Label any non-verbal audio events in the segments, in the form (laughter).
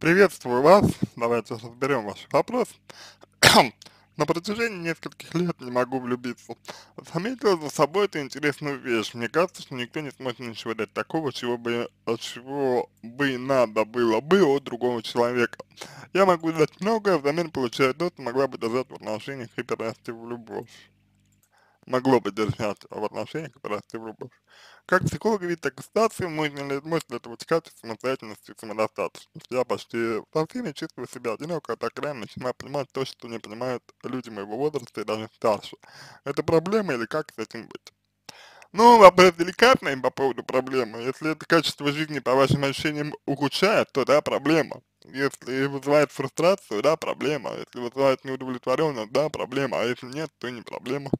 Приветствую вас. Давайте разберем ваш вопрос. (clears throat) На протяжении нескольких лет не могу влюбиться. Заметила за собой эту интересную вещь. Мне кажется, что никто не сможет ничего дать такого, чего бы, чего бы надо было бы от другого человека. Я могу дать многое, взамен получая то, что могла бы держать в отношениях и перерасти в любовь могло бы держать в отношениях и перерасти в любовь. Как психолог видит такую ситуацию, можно ли, может ли это вытекать из самостоятельности и самодостаточности. Я почти со всеми чувствую себя одиноко, а так реально начинаю понимать то, что не понимают люди моего возраста и даже старше. Это проблема или как с этим быть? Ну, вопрос деликатный по поводу проблемы. Если это качество жизни, по вашим ощущениям, ухудшает, то да, проблема. Если вызывает фрустрацию, да, проблема. Если вызывает неудовлетворенность, да, проблема. А если нет, то не проблема.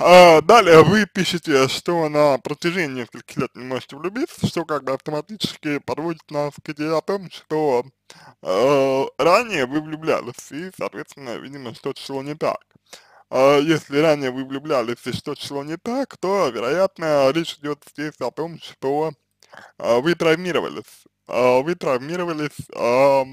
А, далее вы пишете, что на протяжении нескольких лет не можете влюбиться, что как бы автоматически подводит нас к идее о том, что э, ранее вы влюблялись, и, соответственно, видимо, что-то шло не так. А если ранее вы влюблялись и что-то шло не так, то, вероятно, речь идет здесь о том, что э, вы травмировались. Э, вы травмировались, э,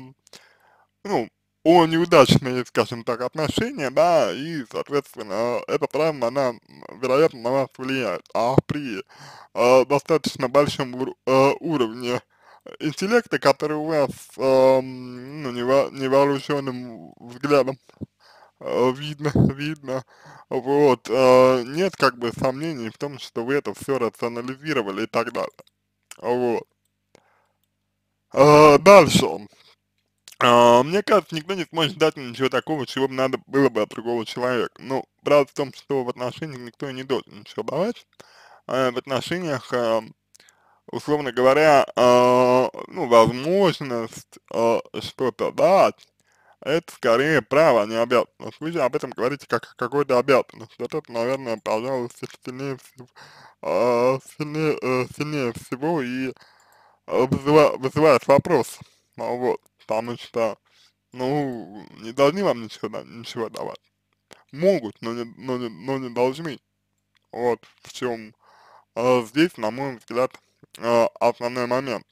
ну, о неудачные, скажем так, отношения, да, и, соответственно, эта травма, она, вероятно, на вас влияет. А при э, достаточно большом ур э, уровне интеллекта, который у вас, э, ну, невооруженным взглядом э, видно, (laughs) видно, вот, э, нет как бы сомнений в том, что вы это все рационализировали и так далее, вот. Э, дальше, мне кажется, никто не сможет дать мне ничего такого, чего бы надо было бы от другого человека. Ну, правда в том, что в отношениях никто не должен ничего давать. А в отношениях, а, условно говоря, а, ну, возможность а, что-то дать, это скорее право, а не обязанность. Вы же об этом говорите как какой-то обязанности. Вот это, наверное, пожалуй, сильнее а, сильнее, э, сильнее всего и а, вызывает, вопрос. Вот потому что, ну, не должны вам ничего, ничего давать. Могут, но не, но не, но не должны. Вот в чем э, здесь, на мой взгляд, э, основной момент.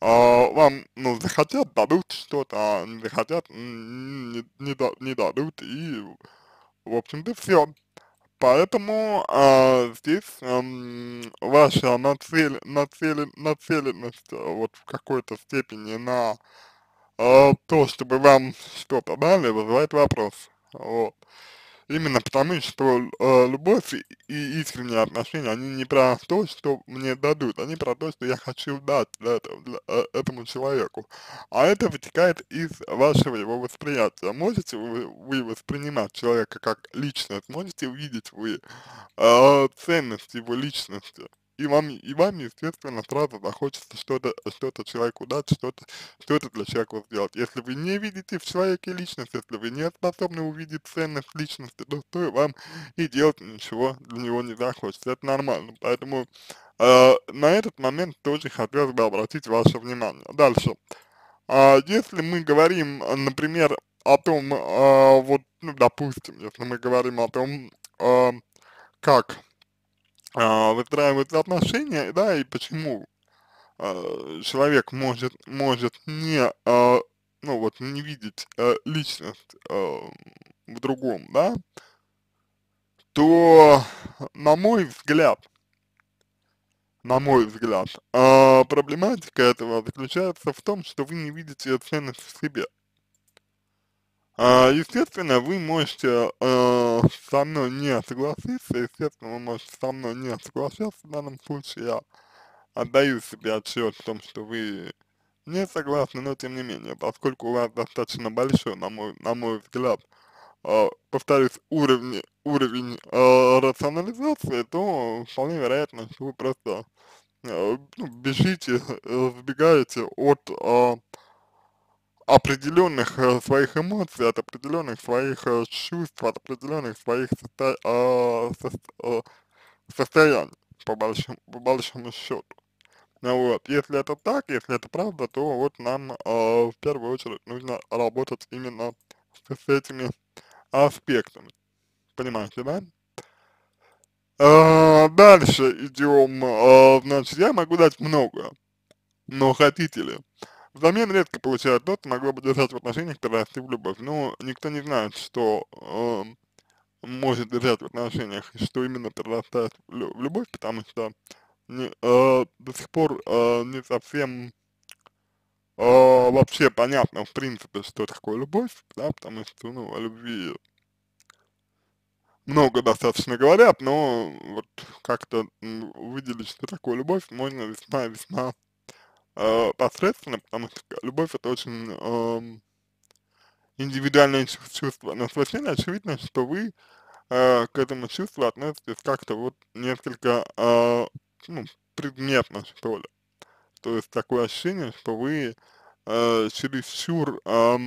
Э, вам, ну, захотят, дадут что-то, а не захотят, не, не, не дадут, и, в общем-то, все. Поэтому э, здесь э, ваша нацель, нацель, нацеленность вот в какой-то степени на э, то, чтобы вам что-то дали, вызывает вопрос. Вот. Именно потому, что э, любовь и искренние отношения, они не про то, что мне дадут, они про то, что я хочу дать для этого, для, э, этому человеку. А это вытекает из вашего его восприятия. Можете вы, вы воспринимать человека как личность, можете увидеть вы э, ценность его личности и вам, и вам, естественно, сразу захочется что-то что, -то, человеку дать, что-то что, -то, для человека сделать. Если вы не видите в человеке личность, если вы не способны увидеть ценность личности, то, то вам и делать ничего для него не захочется. Это нормально. Поэтому э, на этот момент тоже хотелось бы обратить ваше внимание. Дальше. А если мы говорим, например, о том, э, вот, ну, допустим, если мы говорим о том, э, как а, отношения, да, и почему а, человек может, может не, а, ну вот, не видеть а, личность в другом, да, то, на мой взгляд, на мой взгляд, проблематика этого заключается в том, что вы не видите ценность в себе. А, естественно, вы можете э, со мной не согласиться, естественно, вы можете со мной не соглашаться. В данном случае, я отдаю себе отчет в том, что вы не согласны, но тем не менее, поскольку у вас достаточно большой, на мой, на мой взгляд, э, повторюсь, уровень, уровень э, рационализации, то вполне вероятно, что вы просто э, ну, бежите, э, сбегаете от э, определенных э, своих эмоций, от определенных своих э, чувств, от определенных своих состо, э, со, э, состояний, по большому, по большому счету. Ну вот, если это так, если это правда, то вот нам э, в первую очередь нужно работать именно с, с этими аспектами. Понимаете, да? Э, дальше идем, э, значит, я могу дать много, но хотите ли? Взамен редко получают то, что могло бы держать в отношениях, перерасти в любовь. Но никто не знает, что э, может держать в отношениях, что именно перерастает в любовь, потому что не, э, до сих пор э, не совсем э, вообще понятно, в принципе, что такое любовь, да, потому что, ну, о любви много достаточно говорят, но вот как-то выделить, что такое любовь, можно весьма-весьма э, посредственно, потому что любовь это очень э, индивидуальное чувство, но совершенно очевидно, что вы э, к этому чувству относитесь как-то вот несколько, э, ну, предметно, что ли. То есть такое ощущение, что вы э, чересчур э,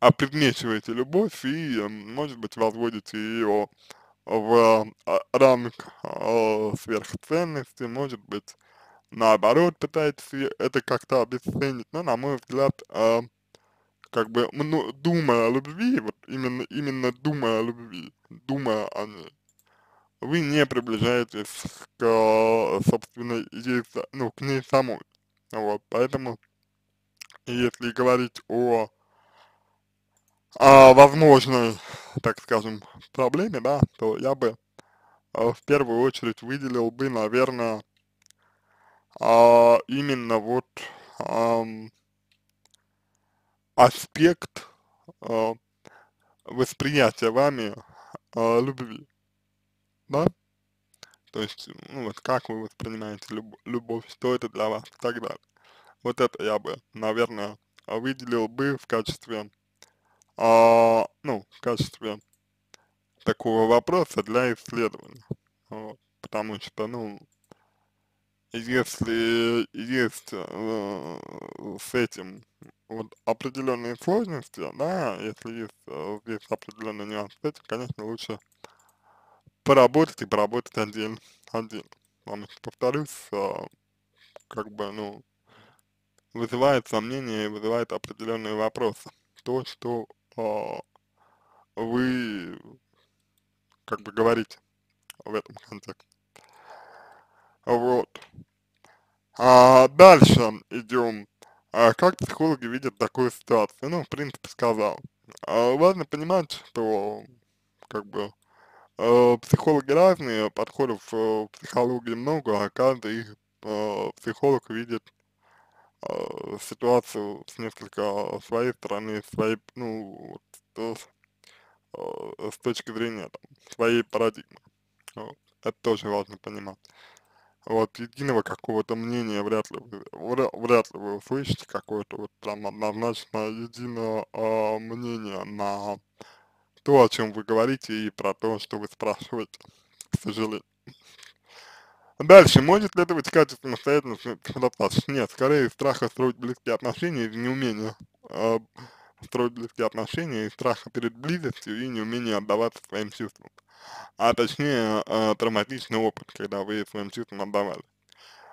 опредмечиваете любовь и, может быть, возводите ее в а, рамок э, сверхценности, может быть, наоборот, пытаетесь это как-то обесценить, но, на мой взгляд, э, как бы, ну, думая о любви, вот именно, именно думая о любви, думая о ней, вы не приближаетесь к собственной ей, ну, к ней самой, вот, поэтому, если говорить о о возможной, так скажем, проблеме, да, то я бы э, в первую очередь выделил бы, наверное, э, именно вот э, аспект э, восприятия вами э, любви, да, то есть, ну вот как вы воспринимаете люб любовь, что это для вас и так далее. Вот это я бы, наверное, выделил бы в качестве а, ну, в качестве такого вопроса для исследования. Вот, потому что, ну, если есть э, с этим вот определенные сложности, да, если есть э, здесь определенный нюанс с конечно, лучше поработать и поработать отдельно, отдельно. Потому что, повторюсь, э, как бы, ну, вызывает сомнения и вызывает определенные вопросы. То, что а, вы как бы говорите в этом контексте. Вот. А дальше идем. А как психологи видят такую ситуацию? Ну, в принципе, сказал. А важно понимать, что как бы э, психологи разные, подходов э, в психологии много, а каждый э, психолог видит э, ситуацию с несколько своей стороны, своей, ну, э, с точки зрения там, своей парадигмы. Это тоже важно понимать. Вот, единого какого-то мнения вряд ли вы, вряд ли вы услышите, какое-то вот прям однозначно единое э, мнение на то, о чем вы говорите и про то, что вы спрашиваете, к сожалению. Дальше, может ли это вытекать из самостоятельности? Нет, скорее из страха строить близкие отношения, из неумения э, строить близкие отношения, из страха перед близостью и неумения отдаваться своим чувствам. А точнее, э, травматичный опыт, когда вы своим чувствам отдавали.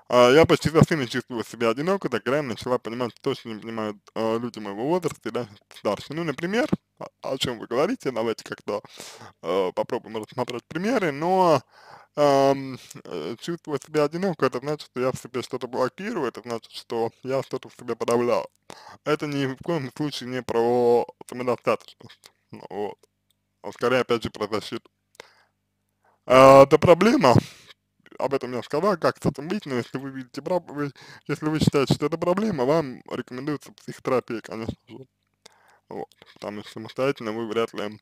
А, я почти совсем чувствую себя одиноко, так я начала понимать то, что не понимают а, люди моего возраста и старше. Ну, например, о, о чем вы говорите, давайте как-то а, попробуем рассмотреть примеры, но эм, чувствовать себя одиноко, это значит, что я в себе что-то блокирую, это значит, что я что-то в себе подавляю. Это ни в коем случае не про самодостаточность, ну, вот. а скорее, опять же, про защиту. А, это проблема, об этом я сказал, как с этим быть, но если вы видите, вы, если вы считаете, что это проблема, вам рекомендуется психотерапия, конечно же. Вот, потому что самостоятельно вы вряд ли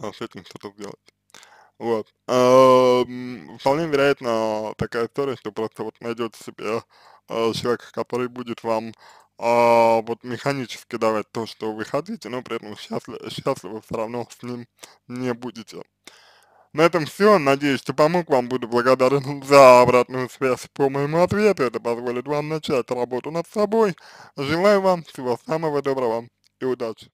а, с этим что-то сделаете. Вот. А, вполне вероятно такая история, что просто вот найдете себе а, человека, который будет вам а, вот механически давать то, что вы хотите, но при этом счастливы, счастливы все равно с ним не будете. На этом все. Надеюсь, что помог вам. Буду благодарен (laughs) за обратную связь по моему ответу. Это позволит вам начать работу над собой. Желаю вам всего самого доброго и удачи.